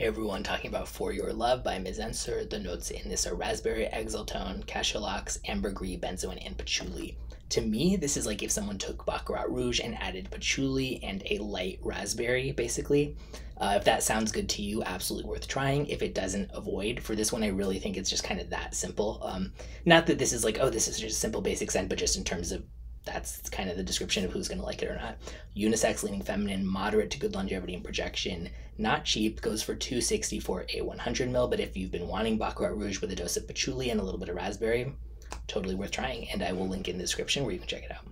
Hey everyone, talking about For Your Love by Mizensir. The notes in this are raspberry, exaltone, cachalox, ambergris, benzoin, and patchouli. To me, this is like if someone took Baccarat Rouge and added patchouli and a light raspberry, basically. Uh, if that sounds good to you, absolutely worth trying. If it doesn't, avoid. For this one, I really think it's just kind of that simple. Um, not that this is like, oh, this is just a simple basic scent, but just in terms of that's kind of the description of who's going to like it or not. Unisex, leaning feminine, moderate to good longevity and projection. Not cheap, goes for 260 for a 100 mil. But if you've been wanting Baccarat Rouge with a dose of patchouli and a little bit of raspberry, totally worth trying. And I will link in the description where you can check it out.